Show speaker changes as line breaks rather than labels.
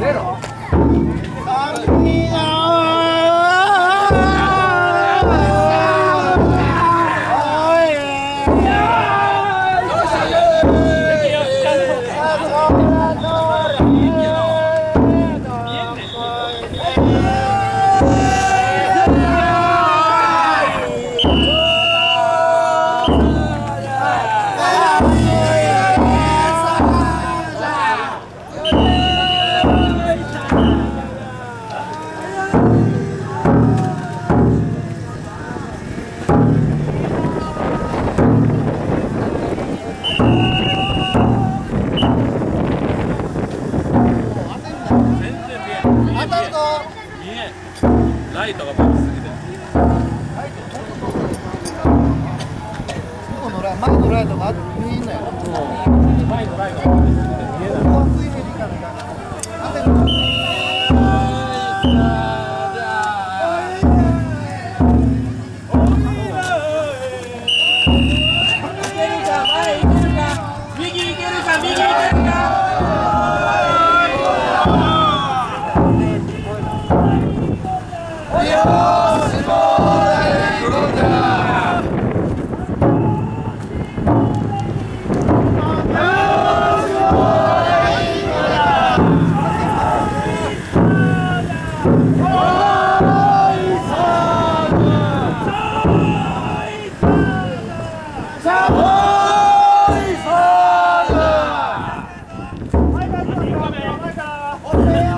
Cero. ライトが回りすぎて
前のライトが見えんのやろ。
前のライトが前